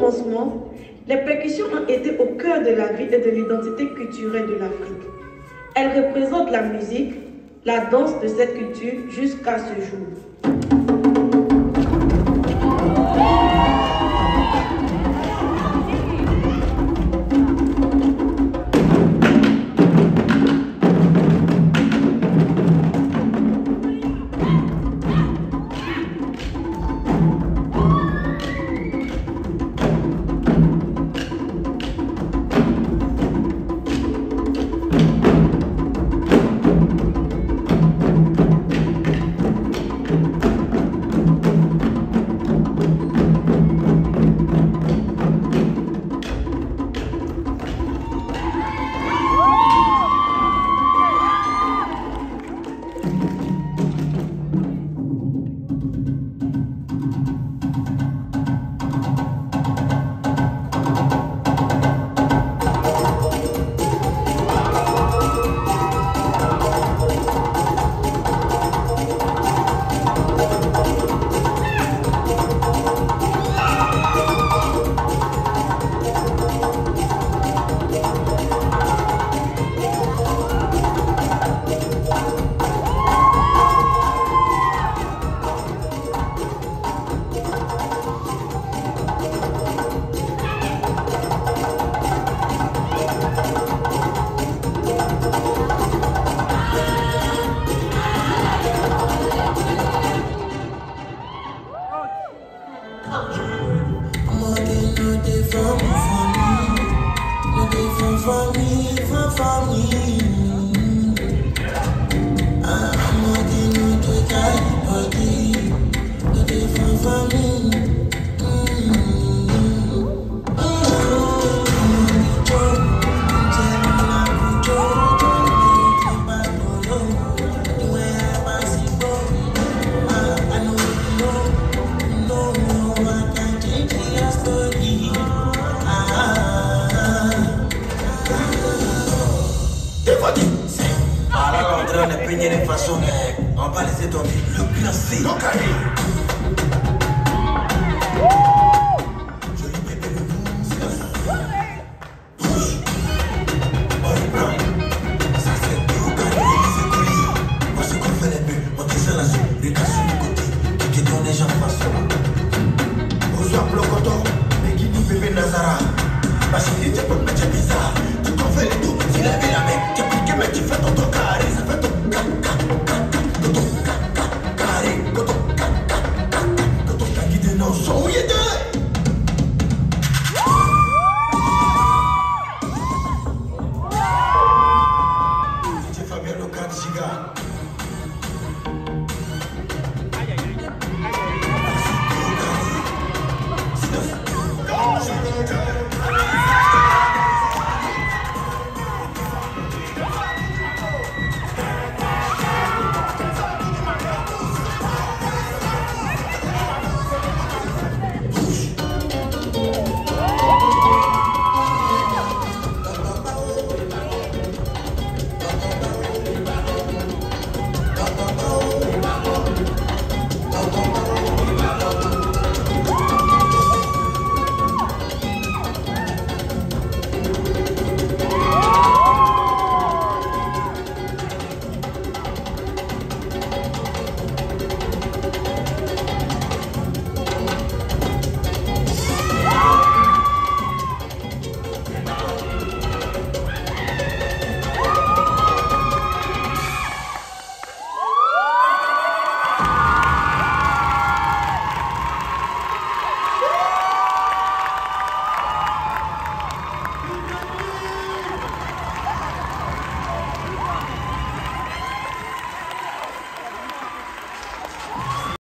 commencement, les percussions ont été au cœur de la vie et de l'identité culturelle de l'Afrique. Elles représentent la musique, la danse de cette culture jusqu'à ce jour. Par la Ah, contre, on est peigné de façon, on va laisser tomber. Le classé.